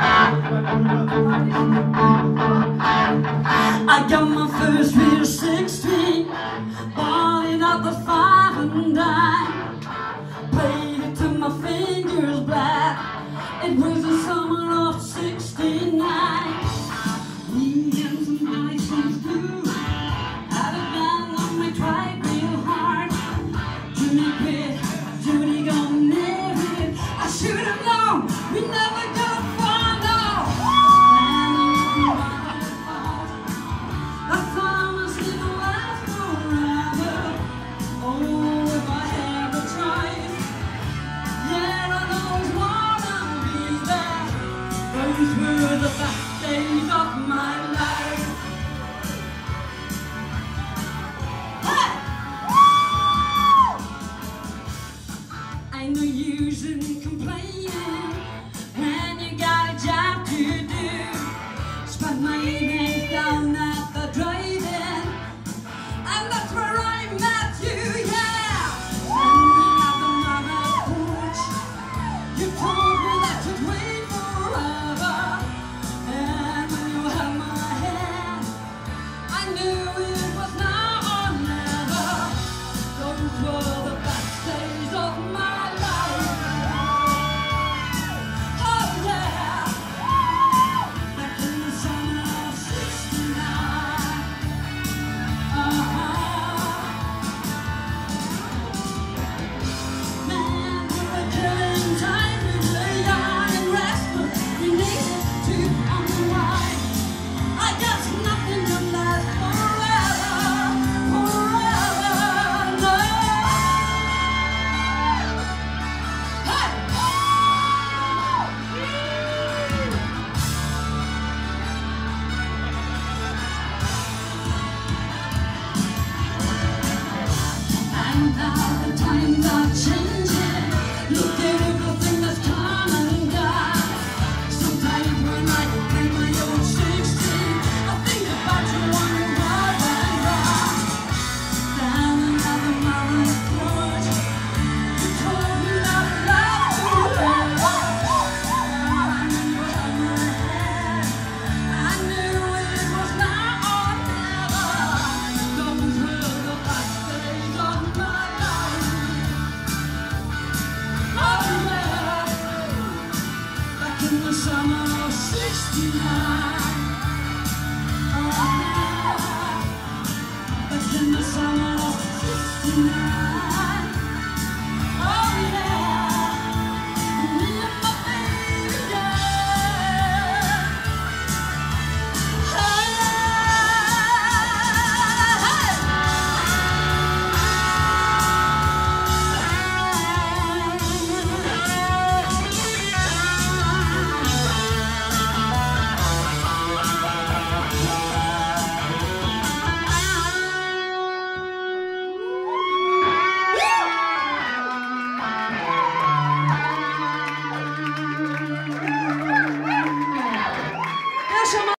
I got my first real six feet, balling out the five and dime. Played it till my fingers black. It was the summer of '69. Под моими волнами now. smile.